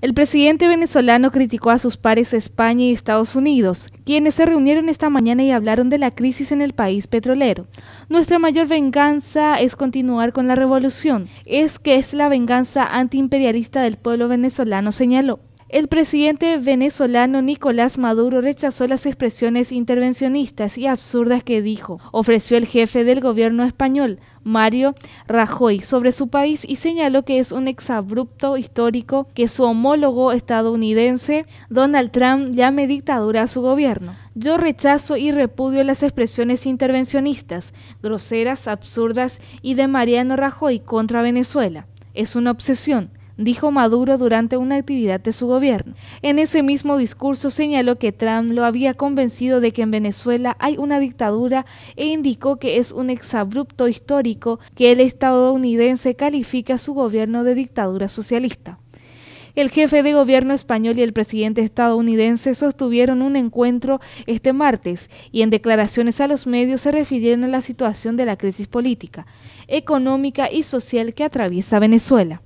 El presidente venezolano criticó a sus pares España y Estados Unidos, quienes se reunieron esta mañana y hablaron de la crisis en el país petrolero. Nuestra mayor venganza es continuar con la revolución, es que es la venganza antiimperialista del pueblo venezolano, señaló. El presidente venezolano Nicolás Maduro rechazó las expresiones intervencionistas y absurdas que dijo, ofreció el jefe del gobierno español, Mario Rajoy, sobre su país y señaló que es un exabrupto histórico que su homólogo estadounidense, Donald Trump, llame dictadura a su gobierno. Yo rechazo y repudio las expresiones intervencionistas, groseras, absurdas y de Mariano Rajoy contra Venezuela. Es una obsesión dijo Maduro durante una actividad de su gobierno. En ese mismo discurso señaló que Trump lo había convencido de que en Venezuela hay una dictadura e indicó que es un exabrupto histórico que el estadounidense califica su gobierno de dictadura socialista. El jefe de gobierno español y el presidente estadounidense sostuvieron un encuentro este martes y en declaraciones a los medios se refirieron a la situación de la crisis política, económica y social que atraviesa Venezuela.